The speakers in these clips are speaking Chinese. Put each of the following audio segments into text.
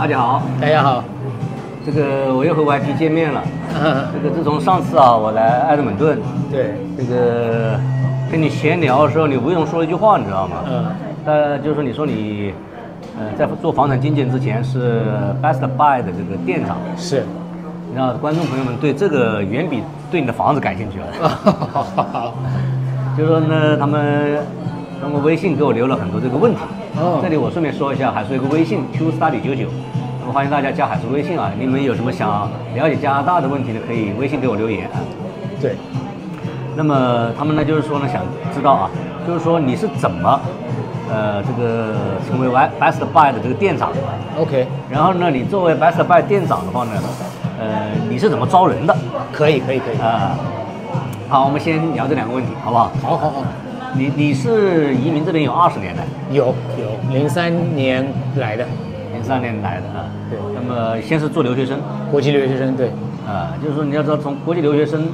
大家好，大家好。这个我又和 YP 见面了。嗯，这个自从上次啊，我来埃德蒙顿，对，这个跟你闲聊的时候，你无意中说了一句话，你知道吗？嗯，呃，就是说你说你，呃，在做房产经纪人之前是 Best Buy 的这个店长，是。然后观众朋友们对这个远比对你的房子感兴趣了。好，就说呢，他们通过微信给我留了很多这个问题。哦这里我顺便说一下，海叔有个微信 Q Study 九九，那么欢迎大家加海叔微信啊。你们有什么想了解加拿大的问题呢？可以微信给我留言啊。对，那么他们呢，就是说呢，想知道啊，就是说你是怎么，呃，这个成为 Best Buy 的这个店长的？OK，然后呢，你作为 Best Buy 店长的话呢，呃，你是怎么招人的？可以，可以，可以。啊、好，我们先聊这两个问题，好不好？好好好，你你是移民这边有二十年了，有有，零三年来的零三年来的啊。对那么先是做留学生，国际留学生，对，啊，就是说你要知道从国际留学生，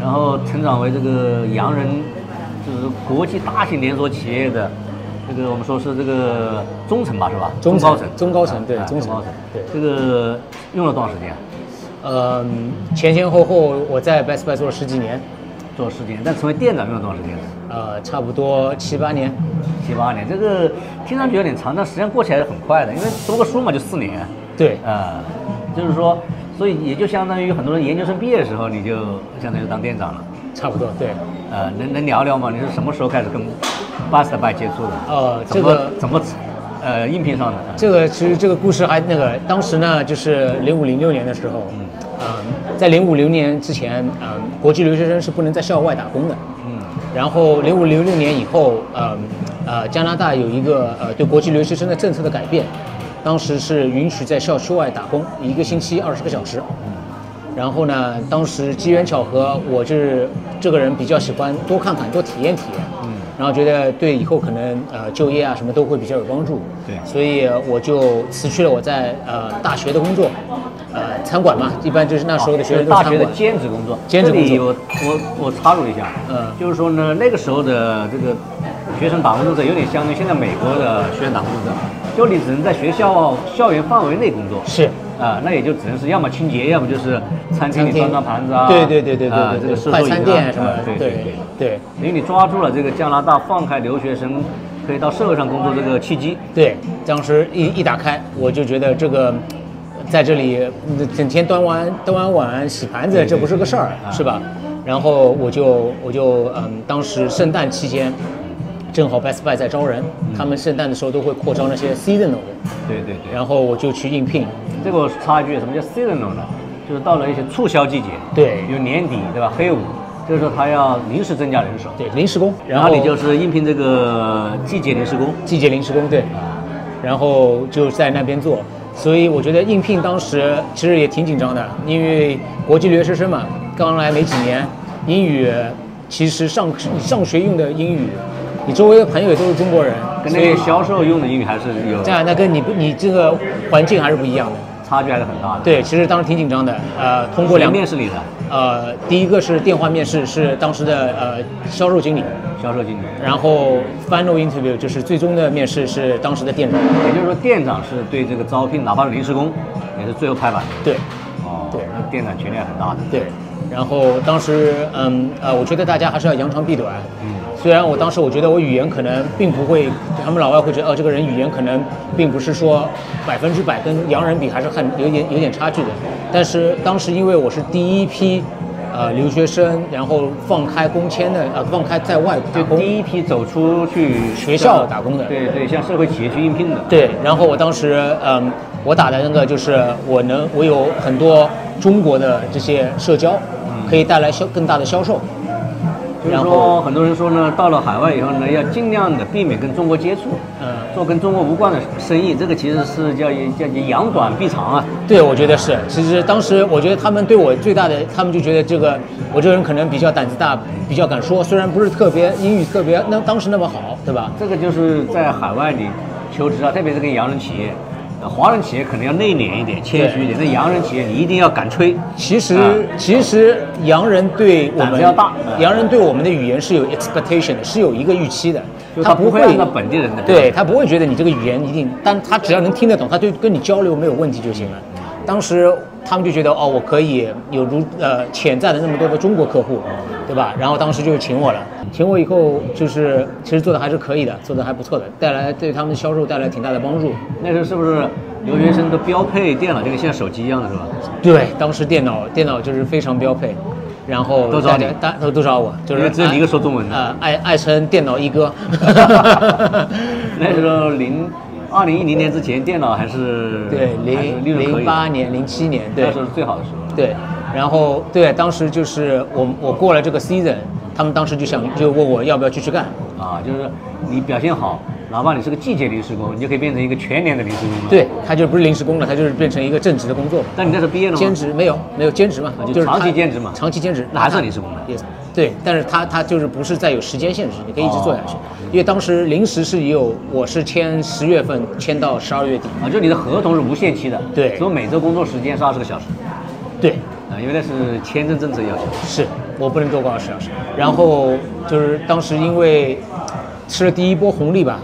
然后成长为这个洋人，就是国际大型连锁企业的这个我们说是这个中层吧，是吧？中层高层，中高层对啊中层高层。对这个用了多长时间啊？嗯，前前后后我在 Best Buy 做了十几年，做了十几年，但成为店长用了多长时间？呃，差不多七八年。七八年，这个听上去有点长，但实际上过起来是很快的，因为读个书嘛就四年。对，啊、就是说，所以也就相当于很多人研究生毕业的时候，你就相当于当店长了。差不多，对。呃，能能聊聊吗？你是什么时候开始跟 Best Buy 接触的？呃，这个怎么呃应聘上的？这个其实这个故事还那个，当时呢就是零五零六年的时候，嗯，在零五零年之前，嗯，国际留学生是不能在校外打工的，嗯然后零五零六年以后，呃呃，加拿大有一个呃对国际留学生的政策的改变，当时是允许在校区外打工，一个星期二十个小时。然后呢，当时机缘巧合，我就是这个人比较喜欢多看看、多体验体验，嗯然后觉得对以后可能呃就业啊什么都会比较有帮助。对所以我就辞去了我在呃大学的工作，呃餐馆嘛，一般就是那时候的学生都大学的。兼职工作。兼职工作。我我我插入一下，嗯。就是说呢，那个时候的这个学生打工者有点相当于现在美国的学生打工者，就你只能在学校校园范围内工作。是，啊，那也就只能是要么清洁，要么就是餐厅里端端盘子啊，对对对对对啊这个售售饮啊餐店什么啊对对对对。对。因为你抓住了这个加拿大放开留学生可以到社会上工作这个契机，对，当时一一打开，我就觉得这个在这里嗯整天端碗端碗碗洗盘子，这不是个事儿，啊是吧？然后我就我就嗯，当时圣诞期间。正好 Best Buy 在招人，嗯他们圣诞的时候都会扩招那些 seasonal 的，对对对。然后我就去应聘。这个我插一句，什么叫 seasonal 呢？就是到了一些促销季节，对有年底对吧？黑五，这个时候他要临时增加人手，对，临时工，然后你就是应聘这个季节临时工，季节临时工，对，然后就在那边做，所以我觉得应聘当时其实也挺紧张的，因为国际留学生嘛，刚来没几年，英语其实上上学用的英语，你周围的朋友也都是中国人，跟那些销售用的英语还是有这样那跟你不你这个环境还是不一样的。差距还是很大的。，对，其实当时挺紧张的，呃，通过两面试你的呃，第一个是电话面试，是当时的呃销售经理，销售经理，然后 final interview 就是最终的面试是当时的店长，也就是说店长是对这个招聘，哪怕是临时工，也是最后拍板的。对。哦，对那店长权力很大的。对，然后当时，嗯呃，我觉得大家还是要扬长避短。嗯，虽然我当时我觉得我语言可能并不会，他们老外会觉得哦，这个人语言可能并不是说百分之百跟洋人比还是很有点有点差距的。但是当时因为我是第一批，呃，留学生，然后放开工签的，呃，放开在外打工。第一批走出去学校打工的对对，向社会企业去应聘的。对，然后我当时，嗯，我打的那个就是我能，我有很多中国的这些社交，可以带来销更大的销售。就是然后说，很多人说呢，到了海外以后呢，要尽量的避免跟中国接触，嗯，做跟中国无关的生意，这个其实是叫叫扬短避长啊。对，我觉得是。其实当时我觉得他们对我最大的，他们就觉得这个我这个人可能比较胆子大，比较敢说，虽然不是特别英语特别那当时那么好，对吧？这个就是在海外你求职啊，特别是跟洋人企业，呃华人企业可能要内敛一点、谦虚一点，那洋人企业你一定要敢吹。其实、啊其实洋人对我们胆子要大洋人对我们的语言是有 expectation 的，是有一个预期的，他不会按照本地人的对他不会觉得你这个语言一定，但他只要能听得懂，他对跟你交流没有问题就行了。当时他们就觉得哦，我可以有如呃潜在的那么多的中国客户，对吧？然后当时就请我了，请我以后就是其实做的还是可以的，做的还不错的，带来对他们销售带来挺大的帮助。那时候是不是留学生都标配电脑，就跟现在手机一样的是吧？对，当时电脑电脑就是非常标配，然后都找你大都都找我，就是只有你一个说中文的呃，爱爱称电脑一哥。那时候零二零一零年之前，电脑还是对，零零八年、零七年，对那时候是最好的时候。对，然后对，当时就是我我过了这个 season，他们当时就想就问我要不要继续干，啊，就是你表现好，哪怕你是个季节临时工，你就可以变成一个全年的临时工了。，对他就不是临时工了，他就是变成一个正职的工作。但你那时候毕业了吗？兼职没有没有兼职嘛啊，就是长期兼职嘛。长期兼职，那还算临时工的。也对，但是他他就是不是再有时间限制，你可以一直做下去，因为当时临时是也有，我是签十月份签到十二月底，啊，就你的合同是无限期的，对。所以每周工作时间是二十个小时，对，啊，因为那是签证政策要求。是我不能做过二十小时。然后就是当时因为吃了第一波红利吧，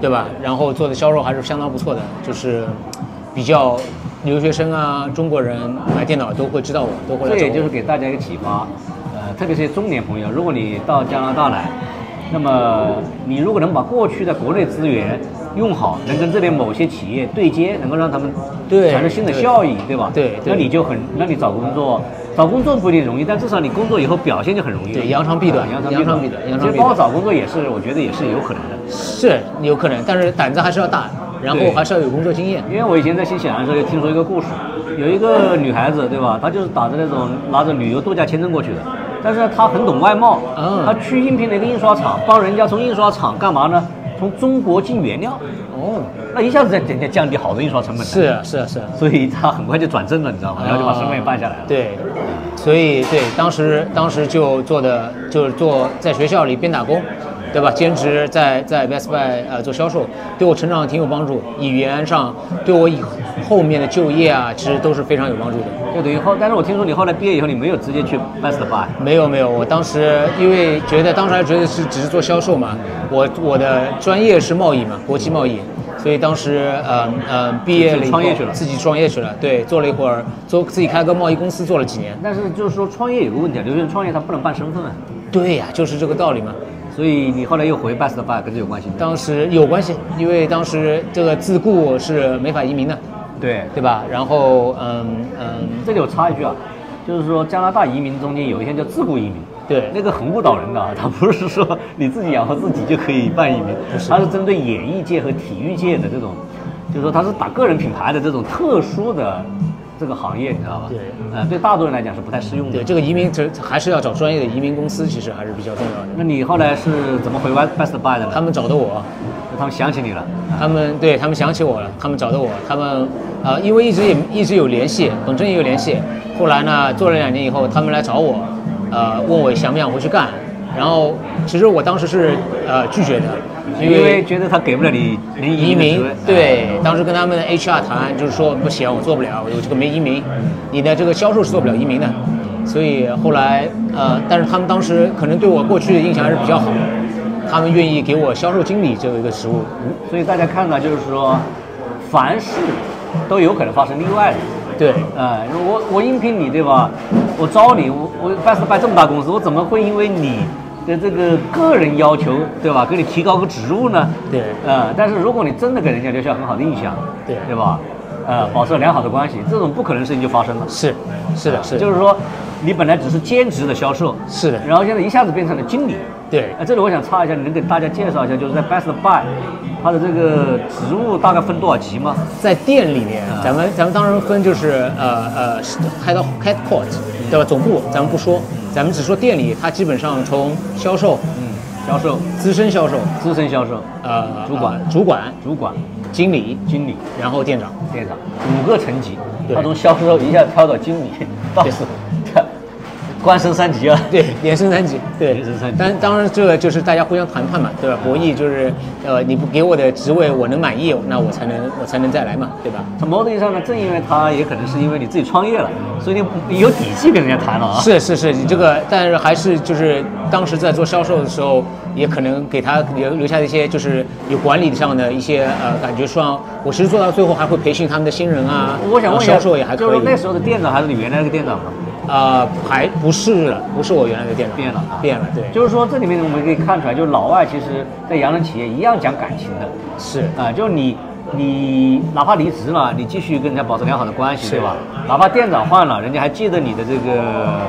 对吧？然后做的销售还是相当不错的，就是比较留学生啊、中国人买电脑都会知道我，都会来。这也就是给大家一个启发，呃，特别是中年朋友，如果你到加拿大来，那么你如果能把过去的国内资源用好，能跟这边某些企业对接，能够让他们产生新的效益，对吧？对对那你就很，那你找工作，找工作不一定容易，但至少你工作以后表现就很容易。对扬长避短啊扬长避短扬长避短其实包括找工作也是，我觉得也是有可能的。是有可能，但是胆子还是要大，然后还是要有工作经验。因为我以前在新西兰的时候就听说一个故事，有一个女孩子，对吧？她就是打着那种拿着旅游度假签证过去的，但是她很懂外贸，嗯她去应聘了一个印刷厂，帮人家从印刷厂干嘛呢？从中国进原料，哦，那一下子在人家降低好多印刷成本。是，啊是啊是啊。所以他很快就转正了，你知道吗？然后就把身份也办下来了。，对，所以对，当时当时就做的就是做在学校里边打工，对吧？兼职在在 Best Buy 呃做销售，对我成长挺有帮助，语言上对我以后面的就业啊，其实都是非常有帮助的。就等于后，但是我听说你后来毕业以后，你没有直接去 Best Buy。没有没有，我当时因为觉得当时还觉得是只是做销售嘛，我我的专业是贸易嘛，国际贸易，所以当时呃呃毕业了以后创业去了自己创业去了，对，做了一会儿，做自己开个贸易公司做了几年。但是就是说创业有个问题啊，留学生创业他不能办身份啊，对呀、就是这个道理嘛。所以你后来又回 Best Buy，跟这有关系吗？当时有关系，因为当时这个自雇是没法移民的，对，对吧？然后嗯嗯，这里我插一句啊，就是说加拿大移民中间有一项叫自雇移民，对。那个很误导人的啊，它不是说你自己养活自己就可以办移民，它是针对演艺界和体育界的这种，就是说他是打个人品牌的这种特殊的这个行业，你知道吧？对呃，对大多人来讲是不太适用的对。这个移民，这还是要找专业的移民公司，其实还是比较重要的。那你后来是怎么回 Best Buy 的呢？他们找的我，他们想起你了，他们对他们想起我了，他们找的我，他们呃，因为一直也一直有联系，本身也有联系。后来呢，做了两年以后，他们来找我，呃，问我想不想回去干。然后其实我当时是呃拒绝的，因因为为觉得他给不了你能移民对，当时跟他们的 HR 谈，就是说不行，我做不了，我这个没移民，你的这个销售是做不了移民的，所以后来呃，但是他们当时可能对我过去的印象还是比较好，他们愿意给我销售经理这个一个职务，所以大家看到就是说，凡事都有可能发生例外的。对，呃，我我应聘你对吧？我招你，我我 Best Buy 这么大公司，我怎么会因为你的这个个人要求对吧，给你提高个职务呢？对呃，但是如果你真的给人家留下很好的印象，对对吧？呃，保持良好的关系，这种不可能事情就发生了。是，是的，是的，就是说，你本来只是兼职的销售，是的然后现在一下子变成了经理。对啊，这里我想插一下，你能给大家介绍一下，就是在 Best Buy，它的这个职务大概分多少级吗？在店里面，啊咱们咱们当时分就是呃呃开到 headquarter 对吧？总部咱们不说，咱们只说店里，它基本上从销售、嗯，销售、资深销售、资深销售、呃主管呃主管、主管、经理，经理、然后店长。店长五个层级，对他从销售一下跳到经理，到是，官升三级啊。对，连升三级，对，连升三级但当然，这个就是大家互相谈判嘛，对吧？博弈就是，呃，你不给我的职位我能满意，那我才能我才能再来嘛，对吧？从某种意义上呢，正因为他也可能是因为你自己创业了，所以你你有底气跟人家谈了啊。是是是，你这个，但是还是就是当时在做销售的时候，也可能给他留留下一些就是有管理上的一些呃感觉上，我其实做到最后还会培训他们的新人啊，我想问一下，销售也还可以。就是那时候的店长还是你原来那个店长吗？呃，还不是，不是我原来的店长，变了啊变了，对，就是说这里面我们可以看出来，就是老外其实在洋人企业一样讲感情的。是啊，就你你哪怕离职了，你继续跟人家保持良好的关系，对吧？哪怕店长换了，人家还记得你的这个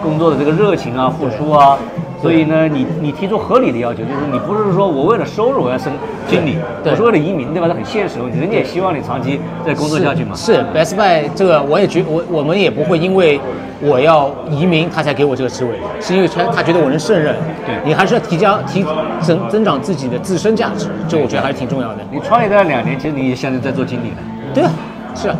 工作的这个热情啊、付出啊。所以呢，你你提出合理的要求，就是你不是说我为了收入我要升经理，对我是为了移民，对吧？这很现实问题，人家也希望你长期在工作下去嘛。是 Best Buy 这个，我也觉我我们也不会因为我要移民，他才给我这个职位，是因为他他觉得我能胜任。对你还是要提交提增增长自己的自身价值，这我觉得还是挺重要的。你创业待了两年，其实你也现在在做经理了。对啊，是啊，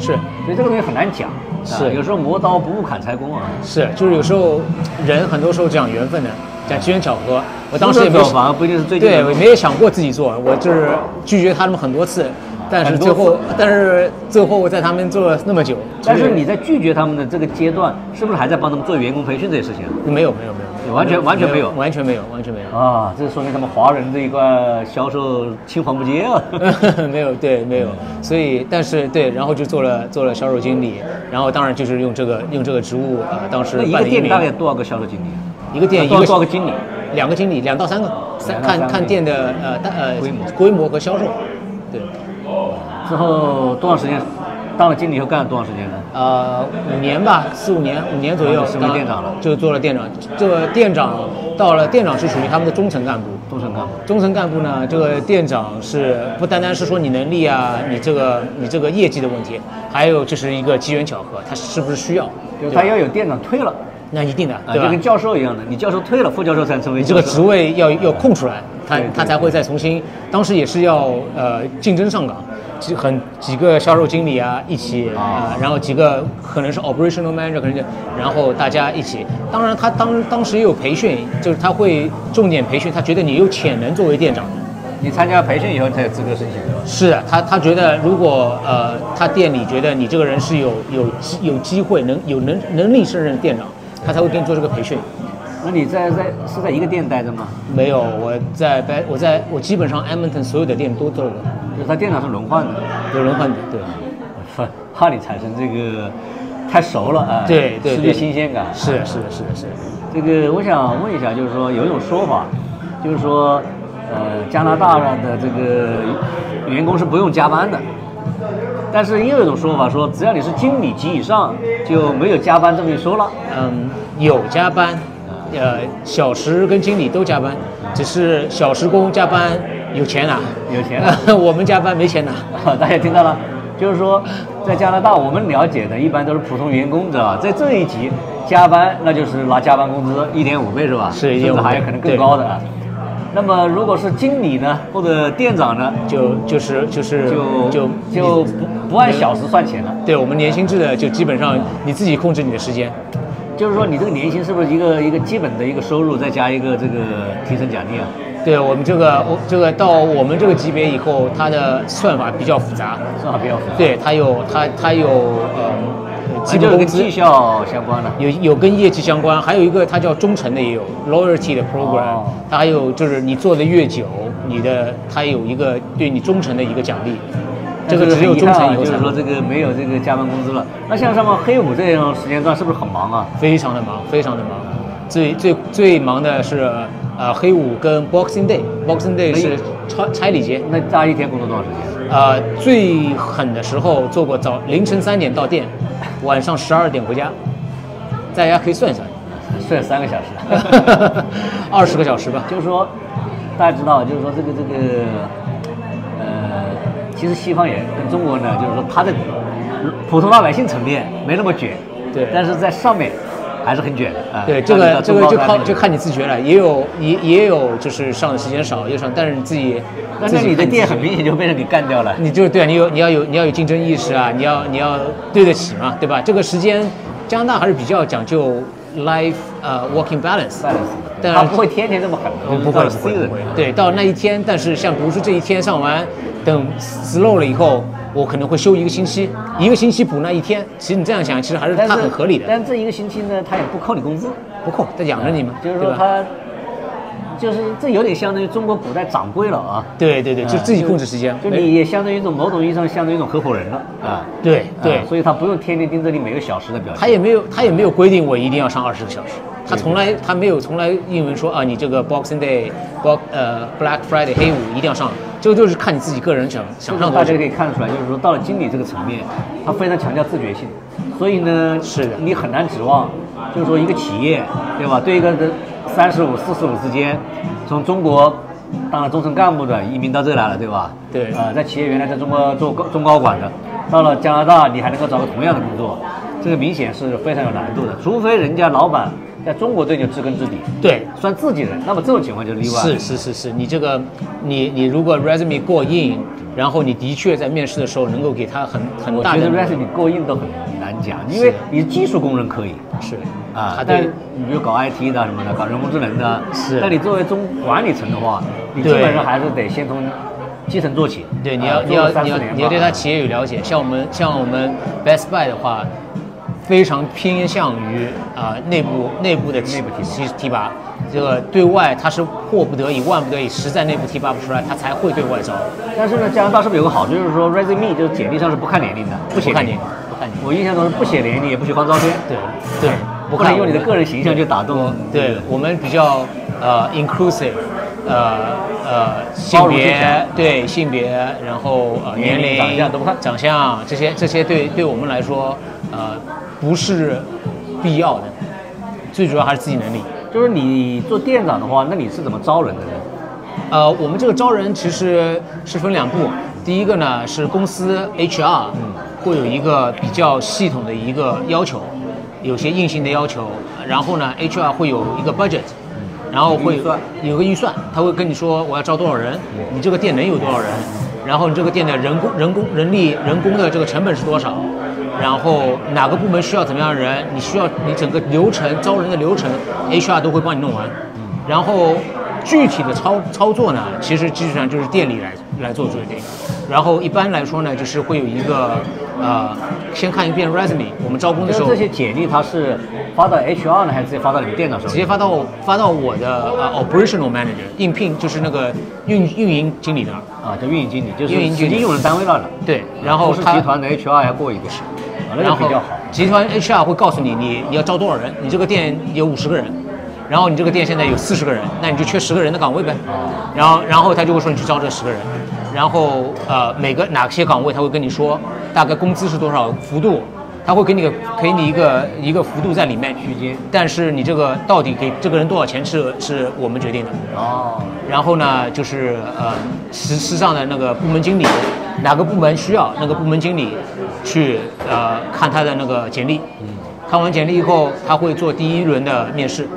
是所以这个东西很难讲，是啊有时候磨刀不误砍柴工啊。是，就是有时候人很多时候讲缘分的，讲机缘巧合。我当时也没有这个反而不一定是最近对，我没有想过自己做，我就是拒绝他们很多次，但是最后，但是最后我在他们做了那么久，但就是你在拒绝他们的这个阶段，是不是还在帮他们做员工培训这些事情？没有没有没有，完全完全没有完全没有完全没有。啊，这说明他们华人这一块销售青黄不接啊。没有，对，没有，所以但是对，然后就做了做了销售经理，然后当然就是用这个用这个职务，呃，当时那一个店大概多少个销售经理？一个店一个多少个经理？两个经理，两到三个，三看看店的呃大呃规模规模和销售，对，之后多长时间？当了经理以后干了多长时间呢？呃五年吧，四五年，五年左右当店长了就做了店长。这个店长到了店长是属于他们的中层干部，中层干部。中层干部呢，这个店长是不单单是说你能力啊，你这个你这个业绩的问题，还有就是一个机缘巧合，他是不是需要？就他要有店长退了，那一定的，啊，对吧就跟？教授一样的，你教授退了，副教授才成为你这个职位要要空出来，他他才会再重新。当时也是要呃竞争上岗，几很几个销售经理啊一起啊、呃然后几个可能是 operational manager，可能就然后大家一起。当然他当当时也有培训，就是他会重点培训，他觉得你有潜能作为店长。你参加培训以后才有资格申请，是吧？是的，他他觉得如果呃他店里觉得你这个人是有有机有机会能有能能力胜任店长，他才会给你做这个培训。那你在在是在一个店待着吗？没有，我在白，我在我基本上 Edmonton 所有的店都做过，就是他电脑是轮换的，有轮换的，对，怕 怕你产生这个太熟了啊，对失去新鲜感。是是的是是，这个我想问一下，就是说有一种说法，就是说，呃，加拿大的这个员工是不用加班的，但是也有一种说法说，只要你是经理级以上，就没有加班这么一说了。嗯，有加班，呃，小时跟经理都加班，只是小时工加班有钱拿，有钱拿 我们加班没钱拿。大家听到了，就是说，在加拿大我们了解的一般都是普通员工，知道吧？在这一级加班，那就是拿加班工资一点五倍是吧？是甚至1.5倍还有可能更高的啊。那么如果是经理呢，或者店长呢，就就是就是就就就不不按小时算钱了。对我们年薪制的，就基本上你自己控制你的时间。就是说，你这个年薪是不是一个一个基本的一个收入，再加一个这个提成奖励啊？对我们这个我这个到我们这个级别以后，它的算法比较复杂。算法比较复杂。对，它有它它有呃基本工资绩，效相关的。有有跟业绩相关，还有一个它叫忠诚的也有 loyalty 的 program，、哦它还有就是你做的越久，你的它有一个对你忠诚的一个奖励。这个只有忠很遗憾啊诚以后就是说这个没有这个加班工资了。那像上么黑五这种时间段是不是很忙啊？非常的忙，非常的忙。最最最忙的是呃黑五跟 Boxing Day，Boxing Day 是拆拆礼节。那大家一天工作多少时间？呃，最狠的时候做过早凌晨三点到店，晚上十二点回家，大家可以算一 算，睡了三个小时。二十个小时吧。就是说，大家知道，就是说这个这个，呃，其实西方也跟中国呢，就是说他在普通老百姓层面没那么卷，对但是在上面还是很卷的啊。对，这个这个就靠就看你自觉了，也有也也有就是上的时间少，也有上，但是你自己，但是你的店很明显就被人给干掉了。你就对啊，你有你要有你要有竞争意识啊，你要你要对得起嘛，对吧？这个时间，加拿大还是比较讲究 life 呃 working balance，balance，但他不会天天这么狠不会不会不会，对，到那一天，但是像比如说这一天上完，等 slow 了以后，我可能会休一个星期，一个星期补那一天。其实你这样想，其实还是它很合理的，但这一个星期呢，他也不扣你工资，不扣，他养着你嘛，就是？说他，就是这有点相当于中国古代掌柜了啊。对对对，就自己控制时间，就你也相当于一种某种意义上相当于一种合伙人了啊。对对啊，所以他不用天天盯着你每个小时的表现。他也没有他也没有规定我一定要上二十个小时，他从来他没有从来英文说啊，你这个 Boxing Day、Box 呃 Black Friday 黑五一定要上，这个就是看你自己个人想想上多少大家可。以看得出来，就是说到了经理这个层面，他非常强调自觉性，所以呢，是的你很难指望，就是说一个企业，对吧？对一个人三十五、四十五之间，从中国当了中层干部的移民到这来了，对吧？对呃，在企业原来在中国做高中高管的，到了加拿大，你还能够找个同样的工作，这个明显是非常有难度的，除非人家老板在中国对你知根知底，对，算自己人，那么这种情况就是例外。是是是是，你这个你你如果 resume 过硬，然后你的确在面试的时候能够给他很很我觉得大的 resume 过硬都很难讲，因为你技术工人可以。是。啊，他但对。你比如搞 IT 的什么的，搞人工智能的，是。但你作为中管理层的话，你基本上还是得先从基层做起。对，你啊要你要你要你要对他企业有了解，像我们像我们 Best Buy 的话，非常偏向于啊、内部内部的内部提拔提提拔，这个对外他是迫不得已万不得已，实在内部提拔不出来，他才会对外招，但是呢，加拿大是不是有个好处，就是说 resume 就是简历上是不看年。龄的，不写看你年。龄。我印象中是不写年龄，也不许放照片，对对，不可能用你的个人形象去打动。对我们比较呃 inclusive，呃呃性别对性别，然后呃年龄、长相都不看长相这些这些对对我们来说呃不是必要的，最主要还是自己能力。就是你做店长的话，那你是怎么招人的呢？呃，我们这个招人其实是分两步，第一个呢是公司 HR 会有一个比较系统的一个要求，有些硬性的要求，然后呢 HR 会有一个 budget，然后会有个预算，他会跟你说我要招多少人，你这个店能有多少人，然后你这个店的人工人工人力人工的这个成本是多少，然后哪个部门需要怎么样的人，你需要你整个流程招人的流程，HR 都会帮你弄完，然后具体的操操作呢，其实基本上就是店里来来做决定。然后一般来说呢，就是会有一个呃，先看一遍 resume，我们招工的时候这些简历，它是发到 HR 呢，还是直接发到你们店长手里？直接发到发到我的呃 operational manager 应聘，就是那个运运营经理那儿。啊，叫运营经理，就是运营经理用人单位那儿的。对，然后是他集团的 HR 要过一个，啊，那然后比较好。集团 HR 会告诉你，你你要招多少人，你这个店有五十个人，然后你这个店现在有四十个人，那你就缺十个人的岗位呗。然后然后他就会说你去招这十个人，然后呃每个哪些岗位他会跟你说大概工资是多少幅度，他会给你个给你一个一个幅度在里面区间但是你这个到底给这个人多少钱是是我们决定的。哦，然后呢，就是呃，实实上的那个部门经理，哪个部门需要，那个部门经理去呃看他的那个简历，看完简历以后，他会做第一轮的面试。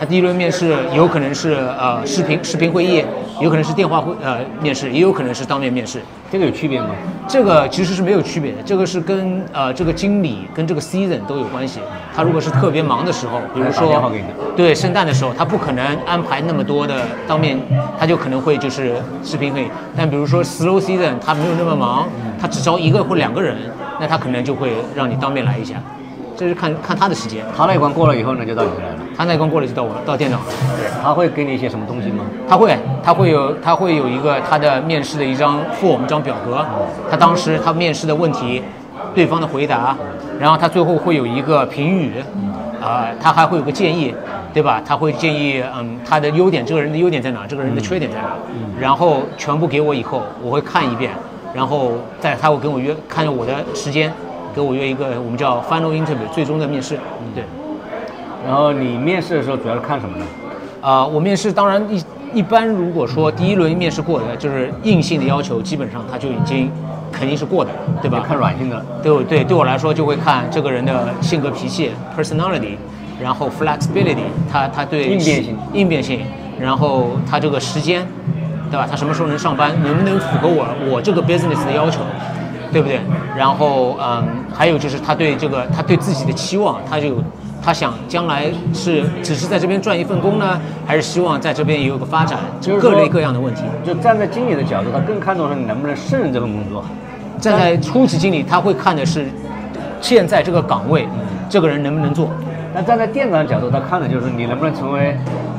他第一轮面试有可能是呃视频视频会议，有可能是电话会呃面试，也有可能是当面面试。这个有区别吗？这个其实是没有区别的，这个是跟呃这个经理跟这个 season 都有关系。他如果是特别忙的时候，比如说对圣诞的时候，他不可能安排那么多的当面，他就可能会就是视频会议。但比如说 slow season，他没有那么忙，他只招一个或两个人，那他可能就会让你当面来一下。这是看看他的时间，他那一关过了以后呢，就到你这来了。他那关过了就到我到店长了。他会给你一些什么东西吗？他会，他会有，他会有一个他的面试的一张 form 一张表格，他当时他面试的问题，对方的回答，然后他最后会有一个评语，啊、他还会有个建议，对吧？他会建议，嗯，他的优点，这个人的优点在哪，这个人的缺点在哪，然后全部给我以后，我会看一遍，然后再他会跟我约，看着我的时间，给我约一个我们叫 final interview 最终的面试，对。然后你面试的时候主要是看什么呢？啊、我面试当然一一般，如果说第一轮面试过的，就是硬性的要求，基本上他就已经肯定是过的，对吧？看软性的。对我对对我来说，就会看这个人的性格脾气 personality，然后 flexibility，他他对应变性应变性，然后他这个时间，对吧？他什么时候能上班，能不能符合我我这个 business 的要求，对不对？然后嗯，还有就是他对这个他对自己的期望，他就他想将来是只是在这边赚一份工呢，还是希望在这边也有个发展，就各类各样的问题。就站在经理的角度，他更看重是你能不能胜任这份工作。站在初级经理，他会看的是现在这个岗位，这个人能不能做。那站在店长角度，他看的就是你能不能成为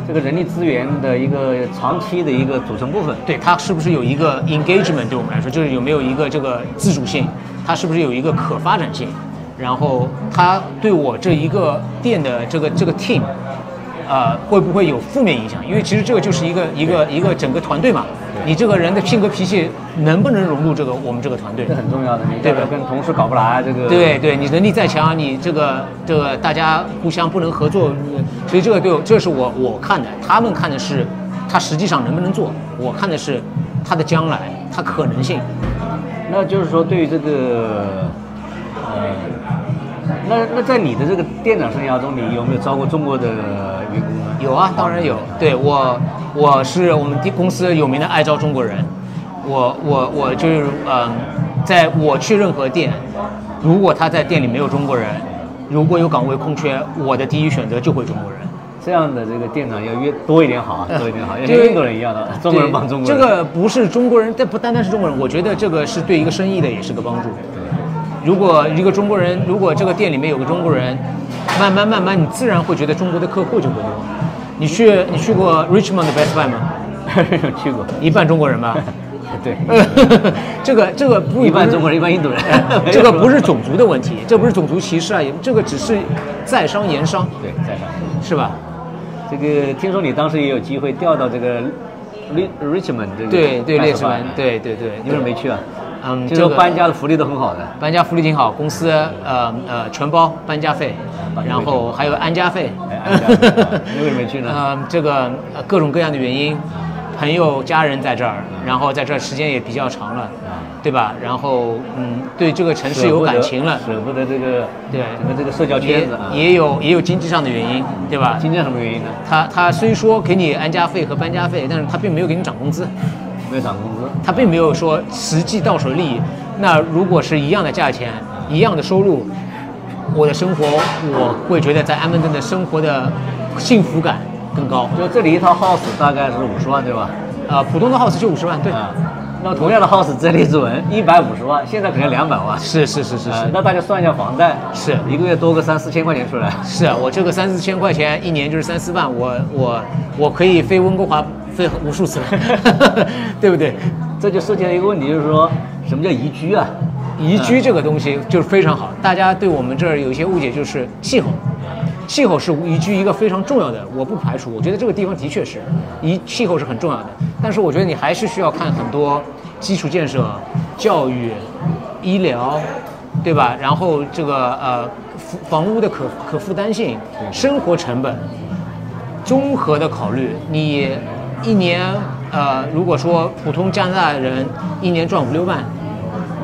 这个人力资源的一个长期的一个组成部分。对他是不是有一个 engagement？对我们来说，就是有没有一个这个自主性，他是不是有一个可发展性？然后他对我这一个店的这个这个 team，呃，会不会有负面影响？因为其实这个就是一个一个一个整个团队嘛，你这个人的性格脾气能不能融入这个我们这个团队这？很重要的，你对吧这个跟同事搞不来，这个对对，你能力再强，你这个这个大家互相不能合作，所以这个对我，这是我我看的，他们看的是他实际上能不能做，我看的是他的将来，他可能性。那就是说，对于这个，呃，那那在你的这个店长生涯中，你有没有招过中国的有啊，当然有。对我，我是我们店公司有名的爱招中国人。我我我就是嗯，在我去任何店，如果他在店里没有中国人，如果有岗位空缺，我的第一选择就会中国人。这样的这个店长要越多一点好，啊，多一点好，像印度人一样的，中国人帮中国人。这个不是中国人，但不单单是中国人，我觉得这个是对一个生意的也是个帮助。如果一个中国人，如果这个店里面有个中国人，慢慢慢慢，你自然会觉得中国的客户就会多。你去你去过 Richmond 的 Best Buy 吗？有 去过，一半中国人吧。对，这个这个不一半中国人，一半印度人这个不是种族的问题，这不是种族歧视啊，也这个只是在商言商，对，在商。是吧？这个听说你当时也有机会调到这个 Rich Richmond 这个对对列斯对对对，你为什么没去啊？嗯，听说这个搬家的福利都很好的。搬家福利挺好，公司呃呃全包搬家费然后还有安家费哎。安家费啊你为什么没去呢呃，这个呃各种各样的原因，朋友家人在这儿，然后在这儿时间也比较长了，对吧？然后嗯，对这个城市有感情了，舍不得这个对整个这个社交圈子啊。也有也有经济上的原因，对吧？经济上什么原因呢？他他虽说给你安家费和搬家费，但是他并没有给你涨工资，没有涨工资。他并没有说实际到手利益。那如果是一样的价钱，一样的收入，我的生活我会觉得在安门顿的生活的幸福感更高。就这里一套 house 大概是五十万，对吧？呃，普通的 house 就五十万，对，啊，那同样的 house 在列治文一百五十万，现在可能两百万。是是是是是。呃那大家算一下房贷，是一个月多个三四千块钱出来。是啊，我这个三四千块钱一年就是三四万，我我我可以飞温哥华飞无数次了，对不对？这就涉及到一个问题，就是说什么叫宜居啊？宜居这个东西就是非常好，大家对我们这儿有一些误解，就是气候，气候是宜居一个非常重要的，我不排除，我觉得这个地方的确是宜气候是很重要的，但是我觉得你还是需要看很多基础建设、教育、医疗，对吧？然后这个呃房房屋的可可负担性、生活成本，综合的考虑，你一年呃，如果说普通加拿大人一年赚五六万，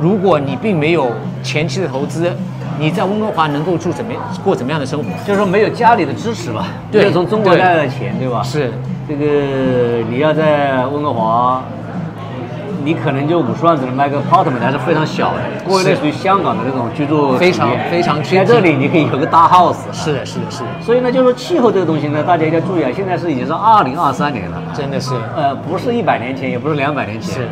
如果你并没有前期的投资，你在温哥华能够住怎么样过怎么样的生活？就是说没有家里的支持吧？对没有从中国带来的钱，对吧？是这个你要在温哥华，你可能就五十万只能买个 apartment，还是非常小的，过是类似于香港的那种居住非常非常贴在这里你可以有个大 house。是的，是的，是的，所以呢，就是说气候这个东西呢，大家一定要注意啊！现在是已经是二零二三年了，真的是呃，不是一百年前，也不是两百年前，是，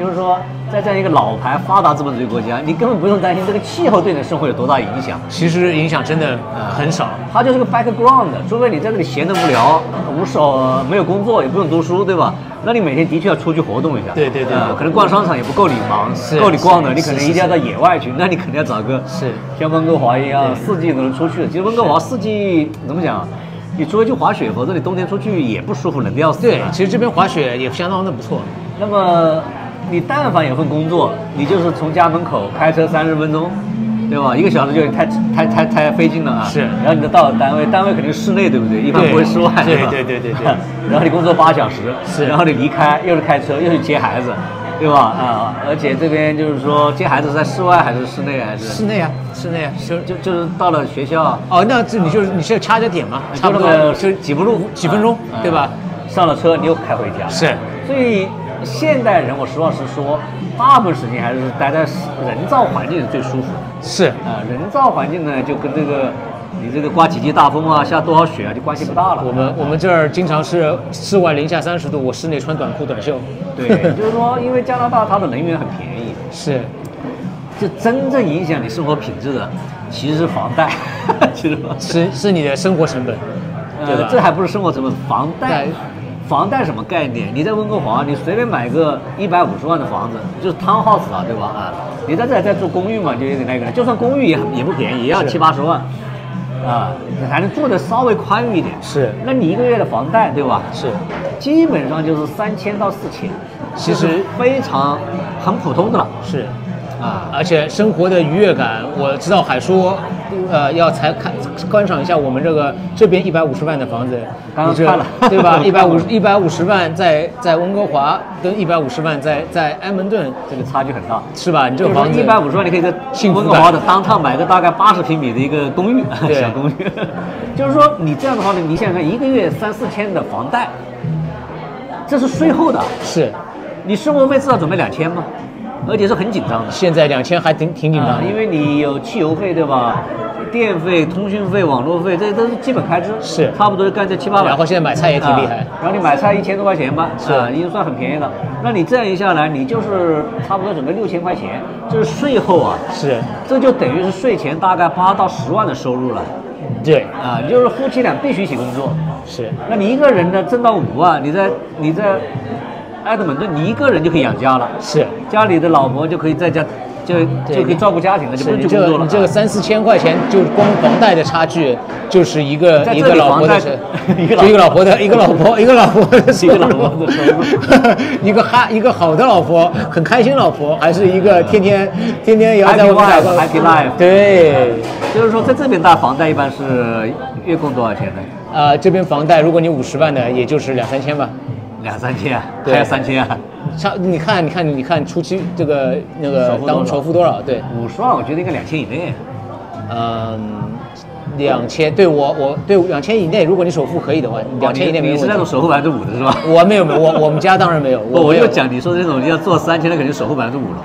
就是说，在这样一个老牌发达资本主义国家，你根本不用担心这个气候对你的生活有多大影响。其实影响真的很少。它就是个 background，除非你在这里闲得无聊，无所没有工作，也不用读书，对吧？那你每天的确要出去活动一下。对对对可能逛商场也不够你忙，是够你逛的，你可能一定要到野外去，那你肯定要找个是像温哥华一样，四季都能出去的。其实温哥华四季怎么讲？你除非去滑雪，否则你冬天出去也不舒服，冷得要死。对，其实这边滑雪也相当的不错。那么你但凡有份工作，你就是从家门口开车三十分钟，对吧？一个小时就太太太太费劲了啊。是然后你就到了单位，单位肯定室内，对不对？一般不会室外，对吧对对对对 然后你工作八小时，是然后你离开又是开车又是接孩子，对吧？啊，而且这边就是说接孩子在室外还是室内还是？室内啊，室内啊，就就就是到了学校，哦，那这你就是你是掐着点嘛，差不多就那么就几步路，几分钟啊对吧？上了车你又开回家，是所以现代人，我实话实说，大部分时间还是待在人造环境是最舒服的。是啊、人造环境呢，就跟这个你这个刮几级大风啊，下多少雪啊，就关系不大了。我们我们这儿经常是室外零下三十度，我室内穿短裤短袖。对，就是说，因为加拿大它的能源很便宜，是，就真正影响你生活品质的其实是房贷，其实是是你的生活成本？这还不是生活成本，房贷对。房贷什么概念？你在温哥华，你随便买个一百五十万的房子，就是 townhouse 啊，对吧？啊，你在这里再住公寓嘛，就有点那个了。就算公寓也也不便宜，也要七八十万，啊，你还能住的稍微宽裕一点。是那你一个月的房贷，对吧？是，基本上就是三千到四千，其实非常很普通的了是。啊。而且生活的愉悦感，我知道海叔，呃，要才看观赏一下我们这个这边一百五十万的房子，刚刚看了对吧？一百五一百五十万在在温哥华跟一百五十万在在埃蒙顿，这个差距很大。是吧？你这个房子一百五十万，你可以在温哥华的当趟买个大概八十平米的一个公寓，小公寓。就是说你这样的话呢，你想想看，一个月三四千的房贷，这是税后的，是你生活费至少准备两千嘛，而且是很紧张的。现在两千还挺挺紧张的，啊因为你有汽油费对吧？电费、通讯费、网络费，这都是基本开支，是差不多干这七八百。然后现在买菜也挺厉害啊然后你买菜一千多块钱吧，是啊，已经算很便宜了。那你这样一下来，你就是差不多准备六千块钱，这是税后啊，是，这就等于是税前大概八到十万的收入了对，啊，就是夫妻俩必须一起工作。是那你一个人呢，挣到五万，你在你在埃德蒙顿，你一个人就可以养家了，是。家里的老婆就可以在家就就可以照顾家庭了，就是不你这个用去工作了。你这个三四千块钱，就光房贷的差距，就是一个 一个老婆的一个一个老婆的一个老婆一个老婆的收入一个老婆的收入一个哈一个好的老婆，很开心老婆，还是一个天天天天也要在外面打工 happy life 对，就是说，在这边贷房贷一般是月供多少钱呢？呃，这边房贷如果你五十万的，也就是两三千吧。两三千啊，对还有三千啊，差，你看，你看，你看，初期这个那个当首付多少？对，五十万我觉得应该两千以内。嗯，两千，对我我对两千以内，如果你首付可以的话，两千以内哦你没问题。你是那种首付百分之五的是吧？我没有没有，我我们家当然没有，我，我没有就讲你说的那种要做三千，那肯定首付百分之五了。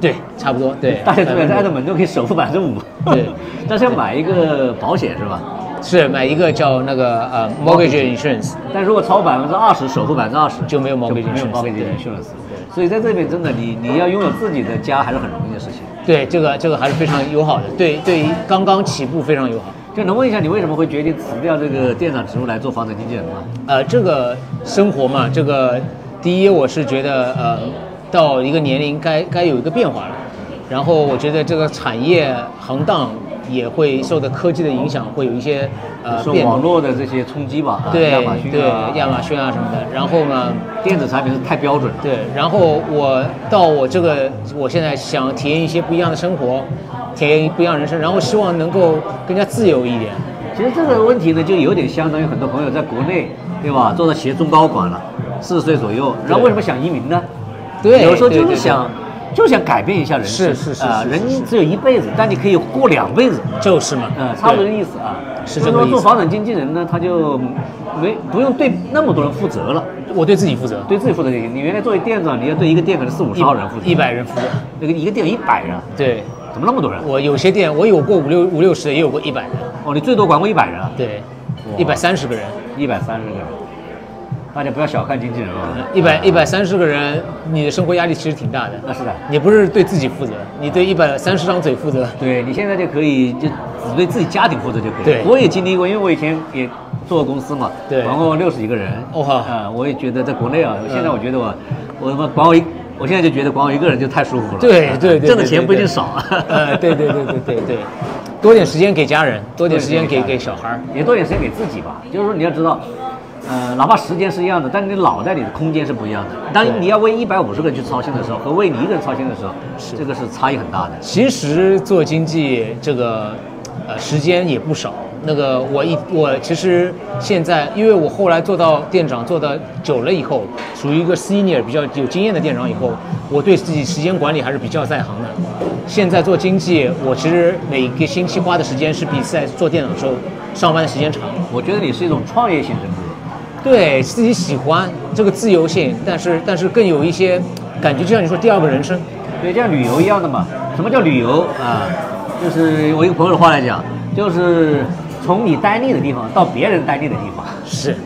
对，差不多对。大家这边在爱德百分蒙顿可以首付百分之五。对，但是要买一个保险是吧？之是买一个叫那个呃 mortgage insurance，但如果超百分之二十，首付百分之二十就没有 mortgage insurance，mortgage 对 insurance。所以在这边真的，你你要拥有自己的家还是很容易的事情。对这个这个还是非常友好的，对对于刚刚起步非常友好。就能问一下你为什么会决定辞掉这个店长职务来做房产经纪人吗？呃，这个生活嘛，这个第一我是觉得呃，到一个年龄该该有一个变化了，然后我觉得这个产业行当也会受到科技的影响，会有一些呃受变网络的这些冲击吧，啊对亚马逊对啊，亚马逊啊什么的，然后呢。电子产品是太标准了。对，然后我到我这个，我现在想体验一些不一样的生活，体验不一样人生，然后希望能够更加自由一点。其实这个问题呢，就有点相当于很多朋友在国内，对吧，做到企业中高管了，四十岁左右，然后为什么想移民呢？对，有时候就是想，就想改变一下人生。是是是啊，人只有一辈子，但你可以过两辈子。就是嘛，嗯，差不多意思啊。是这个意思说做房产经纪人呢，他就没不用对那么多人负责了，我对自己负责，对自己负责。你原来作为店长，你要对一个店可能四五十号人负责，一百人负责。那个一个店一百人，对，怎么那么多人？我有些店我有过五六五六十，也有过一百人。哦，你最多管过一百人啊？对，一百三十个人，一百三十个人，大家不要小看经纪人啊。一百一百三十个人，你的生活压力其实挺大的。那是的，你不是对自己负责，你对一百三十张嘴负责。对你现在就可以就只对自己家庭负责就可以。对我也经历过，因为我以前也做过公司嘛，对管过六十几个人。哦哈啊，我也觉得在国内啊，嗯现在我觉得我我他妈管我一，我现在就觉得管我一个人就太舒服了。对对对，挣的钱不一定少。呃，对对对对对对，多点时间给家人，多点时间给给小孩儿。也多点时间给自己吧。就是说你要知道，呃，哪怕时间是一样的，但是你脑袋里的空间是不一样的。当你要为一百五十个人去操心的时候，和为你一个人操心的时候，这个是差异很大的。其实做经济这个，呃，时间也不少。那个我一我其实现在，因为我后来做到店长做的久了以后，属于一个 senior 比较有经验的店长以后，我对自己时间管理还是比较在行的。现在做经济，我其实每个星期花的时间是比在做店长的时候上班的时间长。我觉得你是一种创业型人格。对自己喜欢这个自由性，但是但是更有一些感觉，就像你说第二个人生。对，像旅游一样的嘛。什么叫旅游啊？就是我一个朋友的话来讲，就是从你待腻的地方到别人待腻的地方。是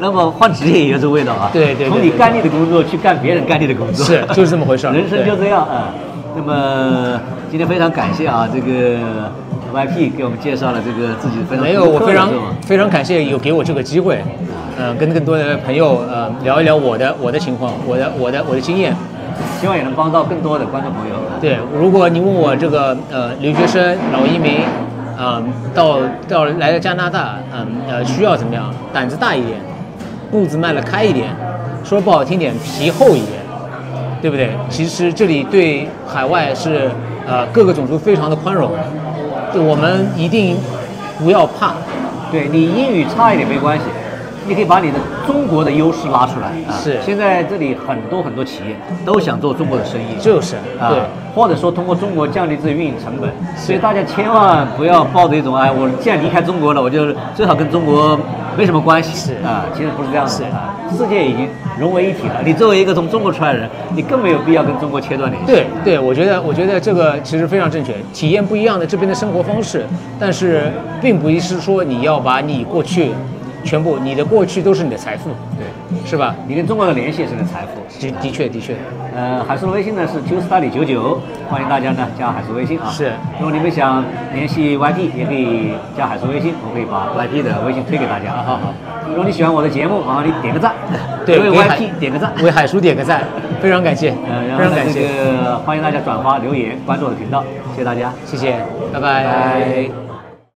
那么换职业也有这味道啊。对对对对从你干腻的工作去干别人干腻的工作。是就是这么回事儿人生就这样啊。那么今天非常感谢啊，这个 YP 给我们介绍了这个自己非常没有，我非常非常感谢有给我这个机会，嗯、跟更多的朋友呃聊一聊我的我的情况，我的我的我的经验。希望也能帮到更多的观众朋友。对，如果你问我这个呃留学生、老移民，嗯、到到来了加拿大，嗯呃需要怎么样？胆子大一点，步子迈得开一点，说不好听点，皮厚一点，对不对？其实这里对海外是呃各个种族非常的宽容，对我们一定不要怕。对你英语差一点没关系，你可以把你的中国的优势拉出来啊。是现在这里很多很多企业都想做中国的生意，就是啊对，或者说通过中国降低自己运营成本，所以大家千万不要抱着一种哎，我既然离开中国了，我就最好跟中国没什么关系。是啊，其实不是这样子是啊，世界已经融为一体了。你作为一个从中国出来的人，你更没有必要跟中国切断联系。对对，我觉得我觉得这个其实非常正确，体验不一样的这边的生活方式，但是并不是说你要把你过去全部，你的过去都是你的财富，对，是吧？你跟中国的联系也是你的财富。的的确的确，呃，海叔的微信呢是 Q Study 九九，欢迎大家呢加海叔微信啊。是如果你们想联系 YP，也可以加海叔微信，我可以把 YP 的微信推给大家。好好好。如果你喜欢我的节目，麻烦你点个赞，对，为给 YP 点个赞。为海叔点个赞，非常感谢，呃，非常感谢，个欢迎大家转发、留言、关注我的频道，谢谢大家。谢谢，拜拜拜